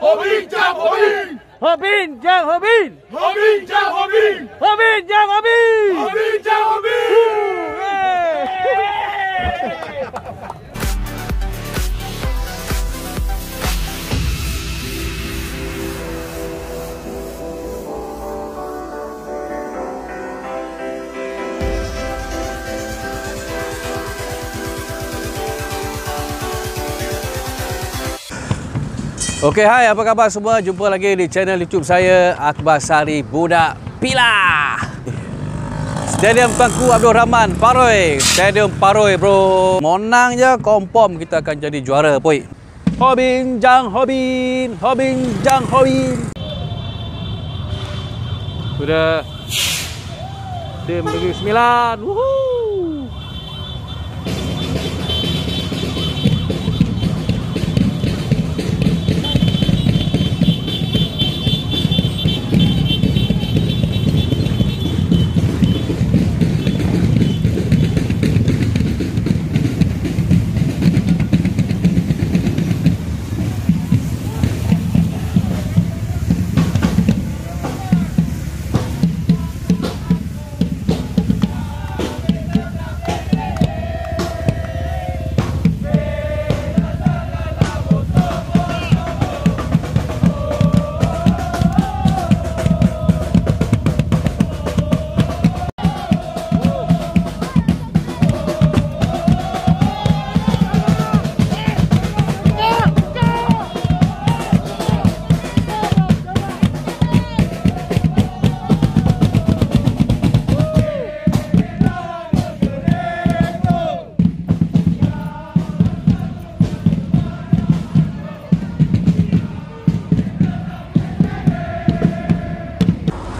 Hobin jang Hobin. Hobin jang Hobin. Hobin jang Hobin. Hobin jang Hobin. Hobin jang Hobin. Okey, hai apa khabar semua? Jumpa lagi di channel YouTube saya Akbar Sari Budak Pilah. Stadium Tengku Abdul Rahman Paroi. Stadium Paroi bro. Monang je confirm kita akan jadi juara poi. Hobin Jang Hobin, Hobin Jang Hobin. Sudah tim Negeri Sembilan. Woohoo.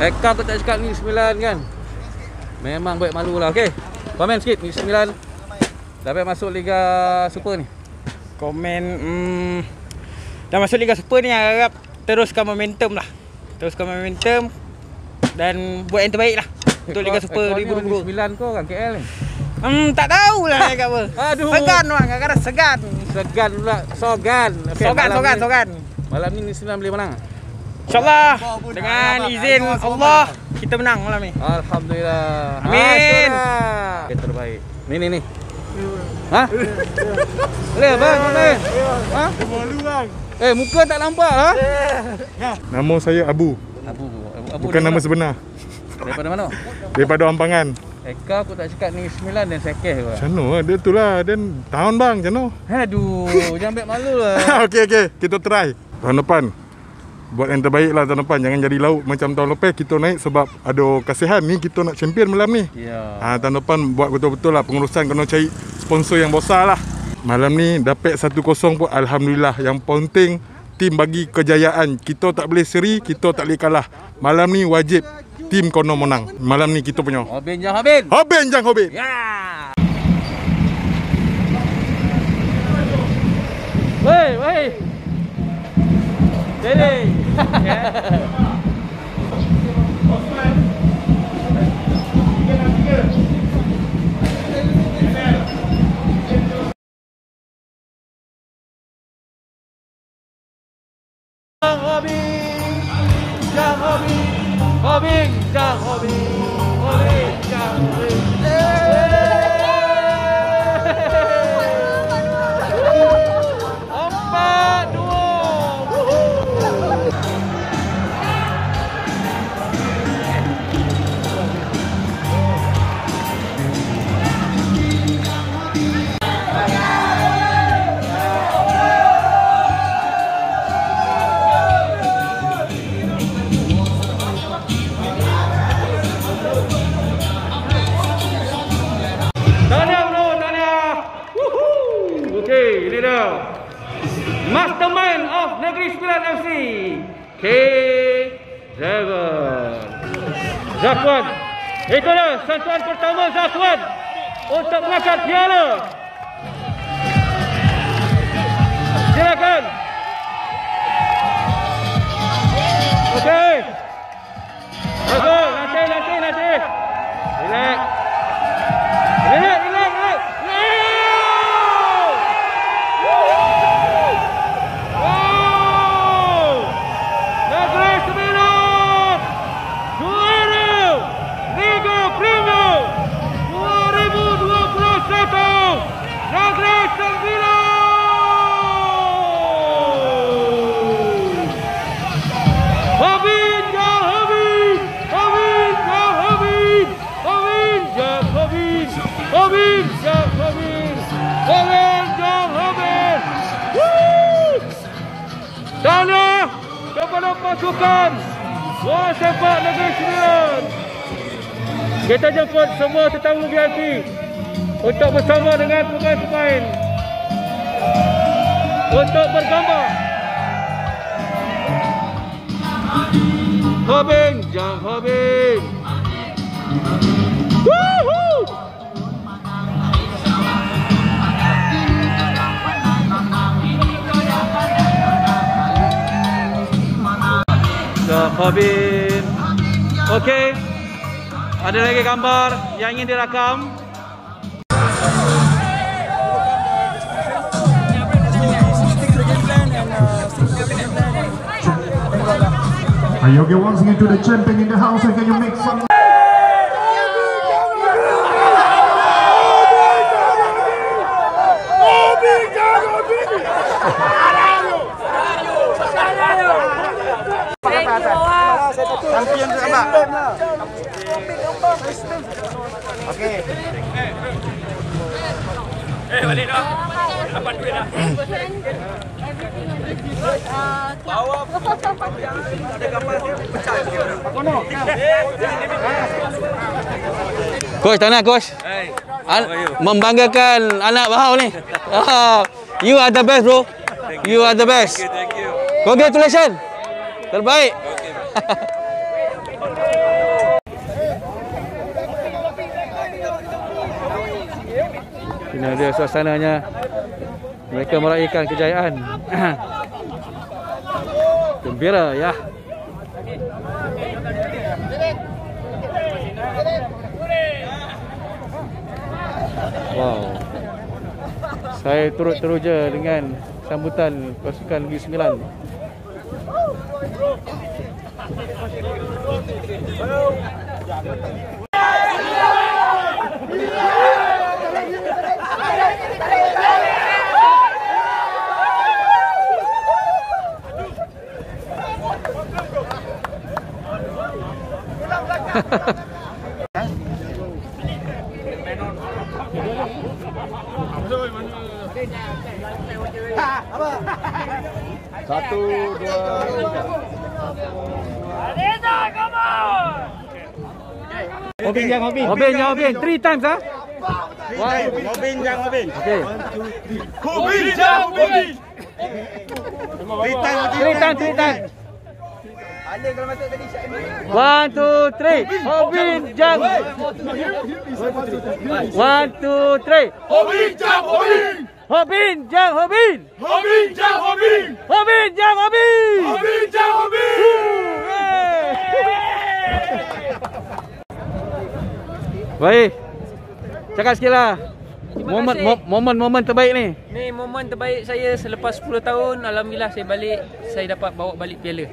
Eka aku tak cakap ni sembilan kan? Memang baik malu lah Okay Komen sikit ni sembilan. Dapat masuk Liga Super ni? Komen hmm, Dah masuk Liga Super ni harap teruskan momentum lah. Teruskan momentum Dan buat yang terbaik lah Untuk Liga Super Ekor ni orang 2020 Sembilan kau orang KL ni? Hmm, tak tahulah nak cakap apa. Aduh. Segan bang, kadang-kadang segan. Segan pula. Sogan. Okay, Sogan, sogan, ni- sogan. Malam ni ni sembilan boleh menang InsyaAllah Dengan izin Allah Kita menang malam ni Alhamdulillah Amin. Ah, okay, terbaik Ni ni ni Ha? Boleh bang, boleh Ha? Malu bang. Eh muka tak nampak ha? Nama saya Abu. Abu, Abu, Abu Bukan nama sebenar. Daripada mana? Daripada Ampangan. Eka aku tak cakap ni sembilan dan sekeh kau Macam mana? Dia tu lah. Dan tahun bang, macam mana? Aduh, jangan ambil malu lah. okey, okey. Kita try. Tahun depan. Buat yang terbaik lah tahun depan. Jangan jadi lauk macam tahun lepas. Kita naik sebab ada kasihan ni. Kita nak champion malam ni. Ya. Ha, tahun depan buat betul-betul lah. Pengurusan kena cari sponsor yang besar lah. Malam ni dapat 1-0 pun Alhamdulillah. Yang penting tim bagi kejayaan. Kita tak boleh seri, kita tak boleh kalah. Malam ni wajib tim kono menang. Malam ni kita punya. Hobin jangan Hobin. Hobin jang Hobin. Ya. Wei, wei. Jadi. Jang Hobin, Jang Hobin, Hobin, Jang Hobin, untuk pasukan Bola Sepak Negeri Sembilan. Kita jemput semua tetamu VIP untuk bersama dengan pemain-pemain untuk bergambar. Hobin, jam Hobin. Hobin. Okey. Ada lagi gambar yang ingin dirakam? Are you okay once again to the champion in the house and can you make some Coach, tak nak coach. An- membanggakan anak bahau ni. Ah, you are the best bro. You are the best. Thank you. Congratulations. Terbaik. Ini dia suasananya. Mereka meraihkan kejayaan. Gembira ya. Wow. Saya turut teruja dengan sambutan pasukan Negeri Sembilan. Hobin yang Hobin. Hobin yang Hobin. Three times ah. Hobin jang Hobin. Okay. Hobin jam Hobin. Three times, three times. One, two, three. Hobin jang. One, two, three. Hobin jam Hobin. Hobin jang Hobin. Hobin jam Hobin. Hobin jang Hobin. Hobin jam Hobin. Baik. Cakap sikit lah. Momen, momen, momen terbaik ni. Ni momen terbaik saya selepas 10 tahun Alhamdulillah saya balik Saya dapat bawa balik piala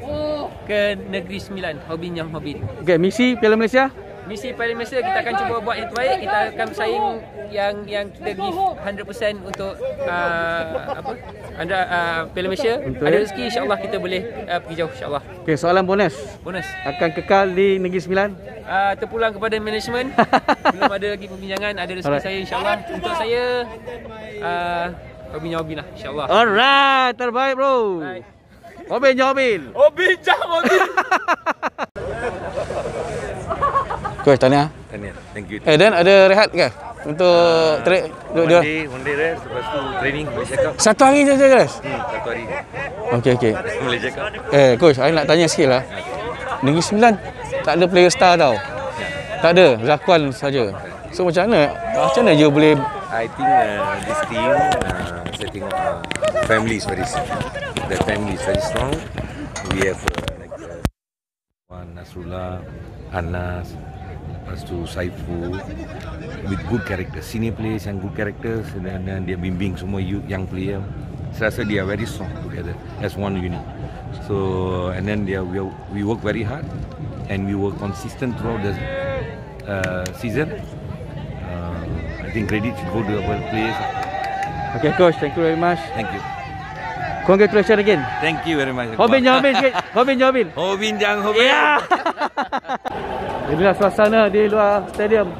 Ke Negeri Sembilan Hobin yang Hobin Okay, misi Piala Malaysia. Misi Piala Malaysia kita akan cuba buat yang terbaik Kita akan bersaing yang yang kita give 100% untuk uh, apa anda uh, Piala Malaysia Betul. Ada rezeki insyaAllah kita boleh uh, pergi jauh insyaAllah Okay, soalan bonus. Bonus Akan kekal di Negeri Sembilan? uh, Terpulang kepada management Belum ada lagi pembincangan Ada rezeki Alright. saya insyaAllah Untuk saya uh, Hobin yang Hobin lah insyaAllah Alright, terbaik bro. Je Hobin. Hobin jam Hobin. Coach, tahniah. Tahniah. Thank you. Eh, Dan ada rehat ke? Untuk uh, tra- dua, One dua. day, one day rest. Lepas tu training Malaysia Cup. Satu hari saja guys. Hmm, satu hari. Okey, okey. Malaysia Cup. Eh, coach, saya nak tanya sikit lah. Negeri Sembilan tak ada player star tau. Tak ada, Zakwan saja. So macam mana? Macam mana je boleh I think uh, this team, uh, saya tengok uh, family is very strong. The family is very strong. We have uh, like uh, Wan Nasrullah, Anas, lepas tu Saiful with good characters, senior players yang good characters dan, dan dia bimbing semua youth, young player. Saya rasa are very strong together as one unit. So and then are, we, we work very hard and we were consistent throughout the uh, season. Uh, I think credit should go to our players. Okay coach, thank you very much. Thank you. Congratulations again. Thank you very much. Hobin Hobin sikit. Hobin Hobin. Hobin Jang Hobin. Ya. Inilah suasana di luar stadium.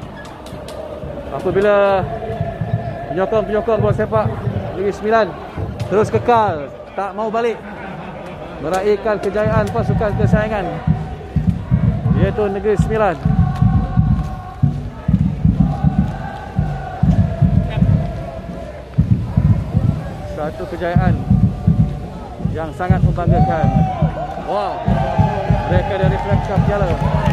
Apabila penyokong-penyokong bola sepak Negeri Sembilan terus kekal tak mau balik meraihkan kejayaan pasukan kesayangan iaitu Negeri Sembilan. Satu kejayaan yang sangat membanggakan. Wow. Mereka dari Pelangkap Piala.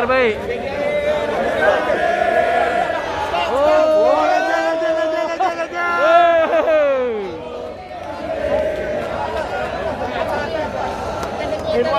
Ini memang terbaik. Oh. Tok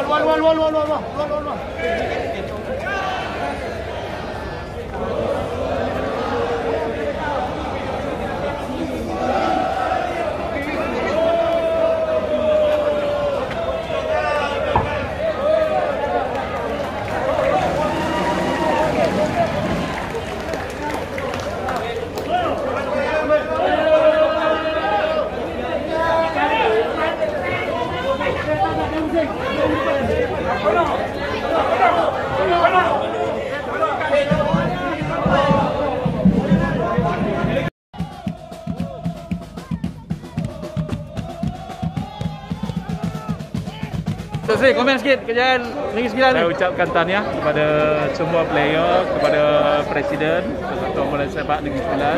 Sri, komen sikit kejayaan Negeri Sembilan. Saya ucapkan tahniah kepada semua player, kepada Presiden, Ketua Bola Sepak Negeri Sembilan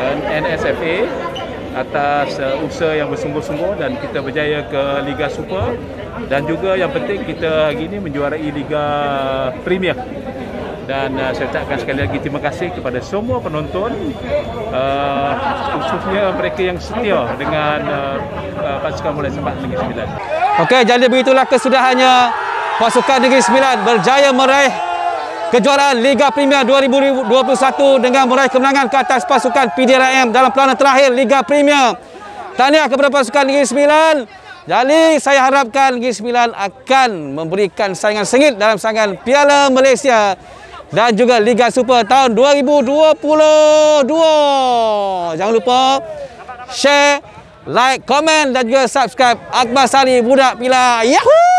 dan NSFA atas uh, usaha yang bersungguh-sungguh dan kita berjaya ke Liga Super. Dan juga yang penting kita hari ini menjuarai Liga Premier. Dan uh, saya ucapkan sekali lagi terima kasih kepada semua penonton uh, khususnya mereka yang setia dengan uh, uh, pasukan bola sepak Negeri Sembilan. Okey, jadi begitulah kesudahannya pasukan Negeri Sembilan berjaya meraih kejuaraan Liga Premier 2021 dengan meraih kemenangan ke atas pasukan PDRM dalam peranan terakhir Liga Premier. Tahniah kepada pasukan Negeri Sembilan. Jadi saya harapkan Negeri Sembilan akan memberikan saingan sengit dalam saingan Piala Malaysia dan juga Liga Super tahun 2022. Jangan lupa share, like, komen dan juga subscribe Akbar Sari Budak Pila. Yahoo!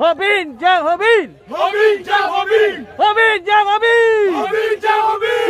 Hobin jam hobin. Hobin jam hobin. Hobin jam hobin. Hobin jam hobin.